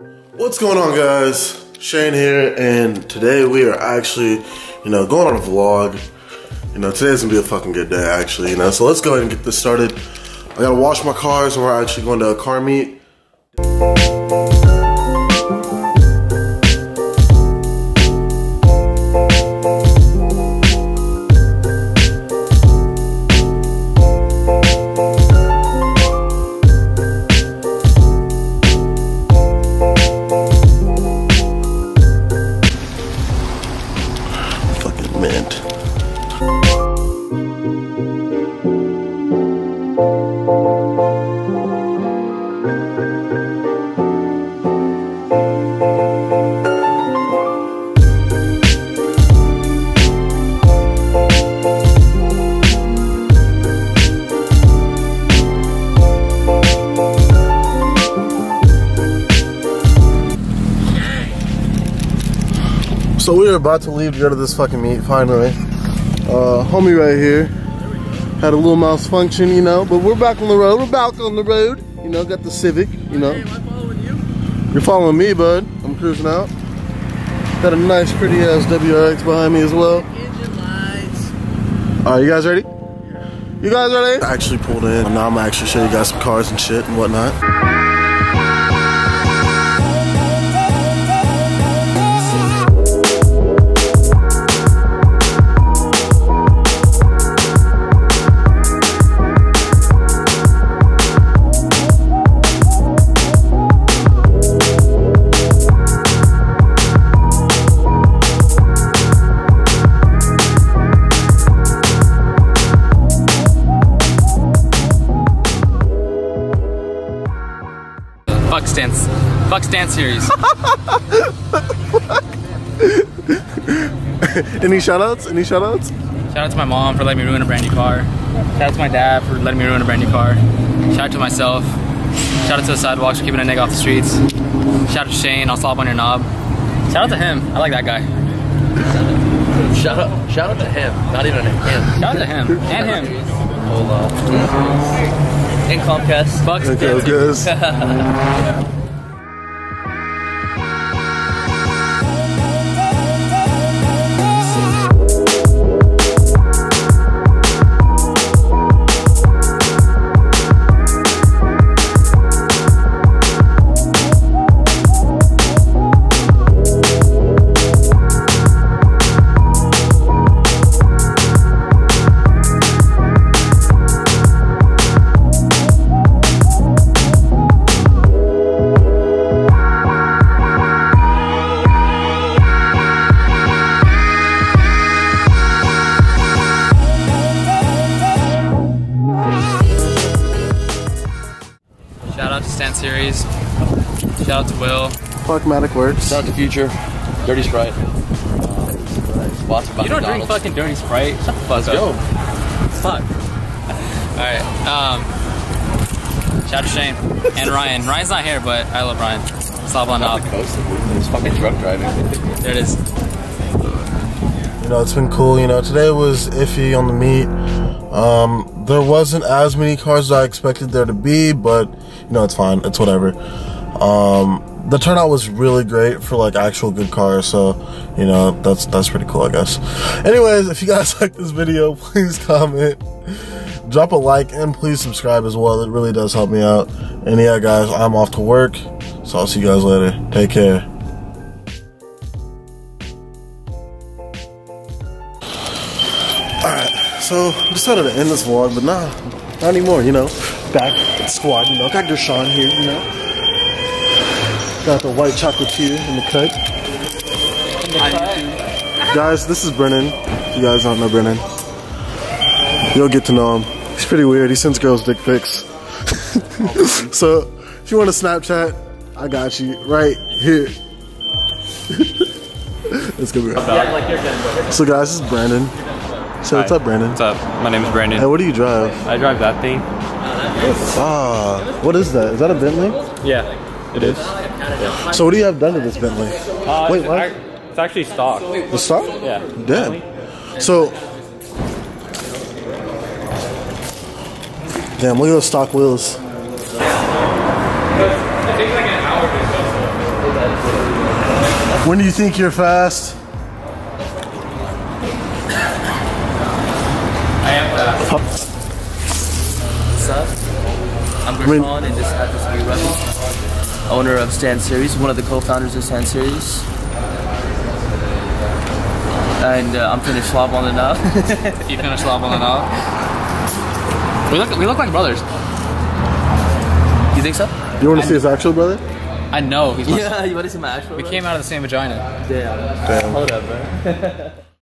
What's going on guys? Shane here and today we are actually, you know, going on a vlog. You know, today's gonna be a fucking good day actually, you know, so let's go ahead and get this started. I gotta wash my cars and we're actually going to a car meet. So we are about to leave to go to this fucking meet finally. Uh, homie right here had a little malfunction, you know, but we're back on the road. We're back on the road, you know. Got the Civic, you know. Am I following you? You're following me, bud. I'm cruising out. Got a nice, pretty ass WRX behind me as well. Engine lights. All right, you guys ready? You guys ready? I actually pulled in. And now I'm gonna actually show you guys some cars and shit and whatnot. Fuck stance. Fuck stance series. Any shoutouts? Any shoutouts? Shout out to my mom for letting me ruin a brand new car. Shout out to my dad for letting me ruin a brand new car. Shout out to myself. Shout out to the sidewalks for keeping a nigga off the streets. Shout out to Shane, I'll slap on your knob. Shout out to him. I like that guy. Shout out, shout out to him, not even him. Shout out to him. And him. Hola. And Comcast. Fuck Okay, stance guys. Shout out to stance series. Shout out to Will. Fuckmatic works. Shout out to Future. Dirty Sprite. Sponsored by You don't drink fucking dirty Sprite. Shut the fuck Let's up. go. Fuck. Alright, um Shout out to Shane and Ryan. Ryan's not here, but I love Ryan. Slap on knob. Coasting. It's fucking truck driving. There it is. You know, it's been cool. You know, today was iffy on the meet. Um, there wasn't as many cars as I expected there to be, but you know, it's fine. It's whatever. Um, the turnout was really great for like actual good cars, so you know, that's that's pretty cool, I guess. Anyways, if you guys like this video, please comment, drop a like, and please subscribe as well. It really does help me out. And yeah, guys, I'm off to work, so I'll see you guys later. Take care. So decided to end this vlog, but nah, not anymore. You know, back at squad. You know, got Dershawn here. You know, got the white chocolatier in the cut. Guys, this is Brennan. If you guys don't know Brennan, you'll get to know him. He's pretty weird. He sends girls dick pics. so if you want a Snapchat, I got you right here. Let's go. Bro. So guys, this is Brandon. So what's up, Brandon? What's up? My name is Brandon. Hey, what do you drive? I drive that thing. Ah, what is that? Is that a Bentley? Yeah, it is. So what do you have done to this Bentley? Uh, Wait, it's what? It's actually stock. The stock? Yeah. Damn. So, damn, look at those stock wheels. When do you think you're fast? I am fast. What's up? I'm mean- Gershon and this happens to be Rebel, owner of Stance Series, one of the co-founders of Stance Series. And uh, I'm finished slob on it now. You finished love on and off. We look, we look like brothers. you think so? You want to see his actual brother? I know. He's my, Yeah, you want to see my actual? We came out of the same vagina. Damn. Damn. Hold up, bro.